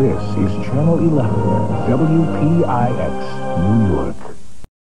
This is Channel 11, WPIX,